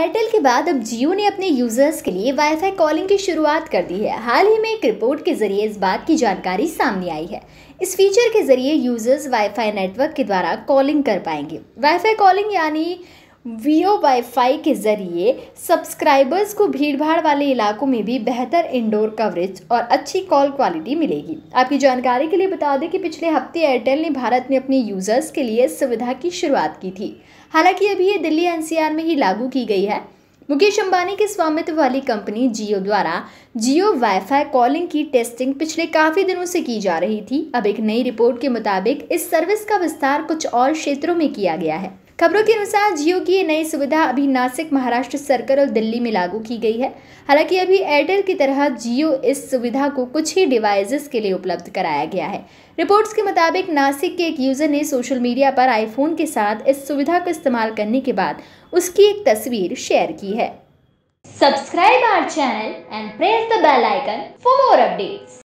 Airtel के बाद अब जियो ने अपने यूज़र्स के लिए वाईफाई कॉलिंग की शुरुआत कर दी है। हाल ही में एक रिपोर्ट के ज़रिए इस बात की जानकारी सामने आई है। इस फीचर के ज़रिए यूज़र्स वाईफाई नेटवर्क के द्वारा कॉलिंग कर पाएँगे। वाईफाई कॉलिंग यानी वीओ वाईफाई के ज़रिए सब्सक्राइबर्स को भीड़भाड़ वाले इलाकों में भी बेहतर इंडोर कवरेज और अच्छी कॉल क्वालिटी मिलेगी। आपकी जानकारी के लिए बता दें कि पिछले हफ़्ते एयरटेल ने भारत में अपने यूज़र्स के लिए सुविधा की शुरुआत की थी। हालाँकि अभी ये दिल्ली एनसीआर में ही लागू की गई है। मुकेश अंबानी के स्वामित्व वाली कंपनी जियो द्वारा जियो वाईफाई कॉलिंग की टेस्टिंग पिछले काफ़ी दिनों से की जा रही थी। अब एक नई रिपोर्ट के मुताबिक इस सर्विस का विस्तार कुछ और क्षेत्रों में किया गया है। खबरों के अनुसार जियो की ये नई सुविधा अभी नासिक, महाराष्ट्र सर्कल और दिल्ली में लागू की गई है। हालाँकि अभी एयरटेल की तरह जियो इस सुविधा को कुछ ही डिवाइसेस के लिए उपलब्ध कराया गया है। रिपोर्ट्स के मुताबिक नासिक के एक यूज़र ने सोशल मीडिया पर आईफोन के साथ इस सुविधा को इस्तेमाल करने के बाद उसकी एक तस्वीर शेयर की है। Subscribe our channel and press the bell icon for more updates